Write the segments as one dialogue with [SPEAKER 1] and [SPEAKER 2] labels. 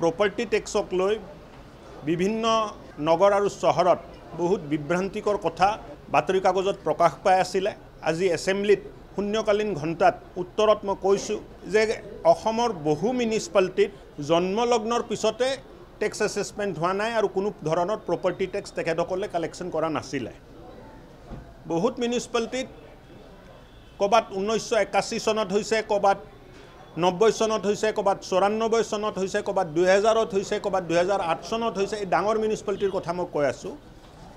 [SPEAKER 1] Property টেক্সক লৈ বিভিন্ন নগৰ আৰু চহৰত বহুত বিভ্ৰান্তিকৰ কথা বাতৰি কাগজত প্ৰকাশ পাই আছিলে। আজি এছেম্বলিত শূন্যকালীন ঘণ্টাত উত্তৰত মই কৈছোঁ যে অসমৰ বহু মিউনিচিপালিটিত জন্মলগ্নৰ পিছতে টেক্স এছেছমেণ্ট হোৱা নাই আৰু কোনো ধৰণৰ প্ৰপাৰ্টি টেক্স তেখেতসকলে কালেকশ্যন কৰা নাছিলে। বহুত মিউনিচিপালিটিত ক'ৰবাত ঊনৈছশ একাশী চনত হৈছে ক'ৰবাত নব্বৈ চনত হৈছে ক'ৰবাত চৌৰান্নব্বৈ চনত হৈছে ক'ৰবাত দুহেজাৰত হৈছে ক'ৰবাত দুহেজাৰ আঠ চনত হৈছে এই ডাঙৰ মিউনিচিপালিটিৰ কথা মই কৈ আছোঁ।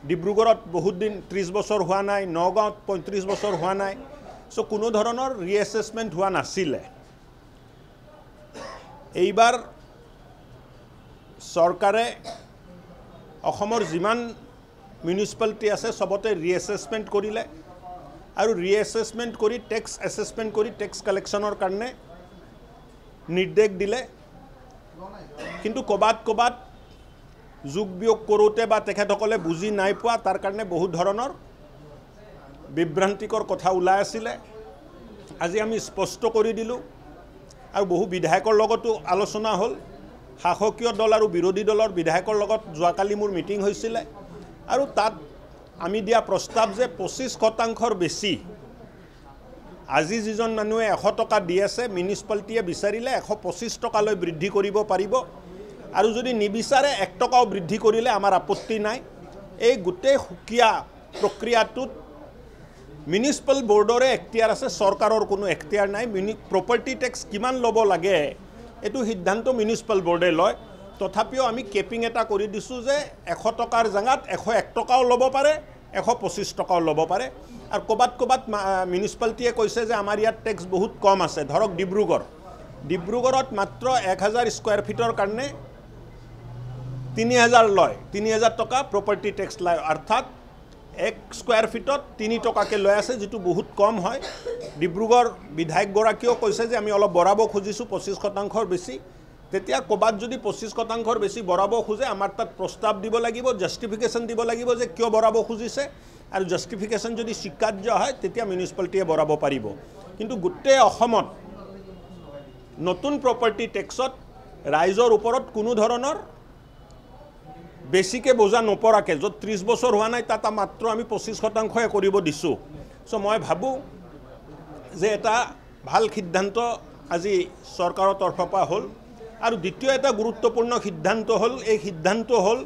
[SPEAKER 1] ডিব্ৰুগড়ত বহুত দিন ত্ৰিছ বছৰ হোৱা নাই নগাঁৱত পঁয়ত্ৰিছ বছৰ হোৱা নাই চ' কোনো ধৰণৰ ৰিএছেছমেণ্ট হোৱা নাছিলে। এইবাৰ চৰকাৰে অসমৰ যিমান মিউনিচিপালিটি আছে চবতে ৰিএছেছমেণ্ট কৰিলে। আৰু ৰিএছেছমেণ্ট কৰি টেক্স এছেছমেণ্ট কৰি টেক্স কালেকশ্যনৰ কাৰণে নিৰ্দেশ দিলে। কিন্তু ক'ৰবাত ক'ৰবাত যোগ বিয়োগ কৰোঁতে বা তেখেতসকলে বুজি নাই পোৱা তাৰ কাৰণে বহুত ধৰণৰ বিভ্ৰান্তিকৰ কথা ওলাই আছিলে। আজি আমি স্পষ্ট কৰি দিলোঁ। আৰু বহু বিধায়কৰ লগতো আলোচনা হ'ল। শাসকীয় দল আৰু বিৰোধী দলৰ বিধায়কৰ লগত যোৱাকালি মোৰ মিটিং হৈছিলে। আৰু তাত আমি দিয়া প্ৰস্তাৱ যে পঁচিছ শতাংশৰ বেছি আজি যিজন মানুহে এশ টকা দি আছে মিউনিচিপালিটিয়ে বিচাৰিলে এশ পঁচিছ টকালৈ বৃদ্ধি কৰিব পাৰিব। আৰু যদি নিবিচাৰে এক টকাও বৃদ্ধি কৰিলে আমাৰ আপত্তি নাই। এই গোটেই সুকীয়া প্ৰক্ৰিয়াটোত মিউনিচিপাল বৰ্ডৰে এখতিয়াৰ আছে চৰকাৰৰ কোনো এখতিয়াৰ নাই। মিউনি প্ৰপাৰ্টি টেক্স কিমান ল'ব লাগে এইটো সিদ্ধান্ত মিউনিচিপাল বৰ্ডে লয়। তথাপিও আমি কেপিং এটা কৰি দিছোঁ যে এশ টকাৰ জেগাত এশ এক টকাও ল'ব পাৰে। এশ পঁচিছ টকাও ল'ব পাৰে। আৰু ক'ৰবাত ক'ৰবাত মিউনিচিপালিটিয়ে কৈছে যে আমাৰ ইয়াত টেক্স বহুত কম আছে। ধৰক ডিব্ৰুগড়। ডিব্ৰুগড়ত মাত্ৰ এক হাজাৰ স্কুৱাৰ ফিটৰ কাৰণে তিনি হাজাৰ লয়। তিনি হাজাৰ টকা প্ৰপাৰ্টি টেক্স লয় অৰ্থাৎ এক স্কুৱাৰ ফিটত তিনি টকাকৈ লৈ আছে যিটো বহুত কম হয়। ডিব্ৰুগড় বিধায়কগৰাকীয়েও কৈছে যে আমি অলপ বঢ়াব খুজিছোঁ পঁচিছ শতাংশৰ বেছি। তেতিয়া ক'ৰবাত যদি পঁচিছ শতাংশৰ বেছি বঢ়াব খোজে আমাৰ তাত প্ৰস্তাৱ দিব লাগিব জাষ্টিফিকেশ্যন দিব লাগিব যে কিয় বঢ়াব খুজিছে। আৰু জাষ্টিফিকেশ্যন যদি স্বীকাৰ্য হয় তেতিয়া মিউনিচিপালিটিয়ে বঢ়াব পাৰিব। কিন্তু গোটেই অসমত নতুন প্ৰপাৰ্টি টেক্সত ৰাইজৰ ওপৰত কোনো ধৰণৰ বেছিকৈ বোজা নপৰাকৈ য'ত ত্ৰিছ বছৰ হোৱা নাই তাত মাত্ৰ আমি পঁচিছ শতাংশই কৰিব দিছোঁ। চ' মই ভাবোঁ যে এটা ভাল সিদ্ধান্ত আজি চৰকাৰৰ তৰফৰ পৰা হ'ল। আৰু দ্বিতীয় এটা গুৰুত্বপূৰ্ণ সিদ্ধান্ত হ'ল এই সিদ্ধান্ত হ'ল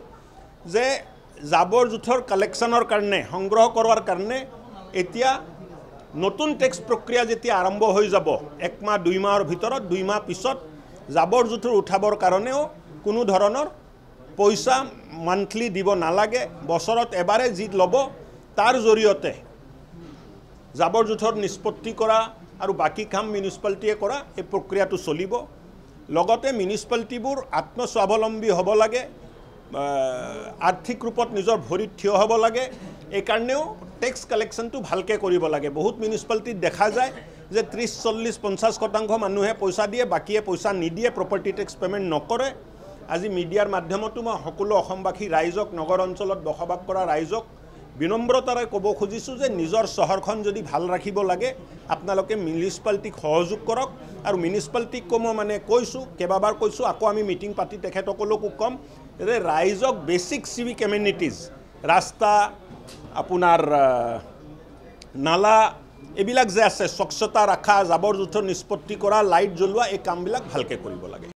[SPEAKER 1] যে জাবৰ জোঁথৰ কালেকশ্যনৰ কাৰণে সংগ্ৰহ কৰাৰ কাৰণে এতিয়া নতুন টেক্স প্ৰক্ৰিয়া যেতিয়া আৰম্ভ হৈ যাব এক মাহ দুই মাহৰ ভিতৰত দুই মাহ পিছত জাবৰ জোঁথৰ উঠাবৰ কাৰণেও কোনো ধৰণৰ পইচা মান্থলি দিব নালাগে বছৰত এবাৰে যি ল'ব তাৰ জৰিয়তে জাবৰ জোঁথৰ নিষ্পত্তি কৰা আৰু বাকী কাম মিউনিচিপালিটিয়ে কৰা এই প্ৰক্ৰিয়াটো চলিব। লগতে মিউনিচিপালিটিবোৰ আত্মস্বাৱলম্বী হ'ব লাগে আৰ্থিক ৰূপত নিজৰ ভৰিত থিয় হ'ব লাগে এইকাৰণেও টেক্স কালেকশ্যনটো ভালকৈ কৰিব লাগে। বহুত মিউনিচিপালিটিত দেখা যায় যে ত্ৰিছ চল্লিছ পঞ্চাছ শতাংশ মানুহে পইচা দিয়ে বাকীয়ে পইচা নিদিয়ে প্ৰপাৰ্টি টেক্স পে'মেণ্ট নকৰে। আজি মিডিয়াৰ মাধ্যমতো মই সকলো অসমবাসী ৰাইজক নগৰ অঞ্চলত বসবাস কৰা ৰাইজক বিনম্ৰতাৰে ক'ব খুজিছোঁ যে নিজৰ চহৰখন যদি ভাল ৰাখিব লাগে আপোনালোকে মিউনিচিপালিটিক সহযোগ কৰক। আৰু মিউনিচিপালিটিকো মই মানে কৈছোঁ কেইবাবাৰ কৈছোঁ আকৌ আমি মিটিং পাতি তেখেতসকলকো ক'ম যে ৰাইজক বেছিক চিভিক এমিউনিটিজ ৰাস্তা আপোনাৰ নালা এইবিলাক যে আছে স্বচ্ছতা ৰখা জাবৰ জোঁথৰ নিষ্পত্তি কৰা লাইট জ্বলোৱা এই কামবিলাক ভালকৈ কৰিব লাগে।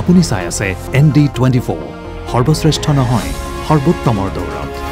[SPEAKER 2] আপুনি চাই আছে এন ডি টুৱেণ্টি ফ'ৰ সৰ্বশ্ৰেষ্ঠ নহয় সৰ্বোত্তমৰ দৌৰত।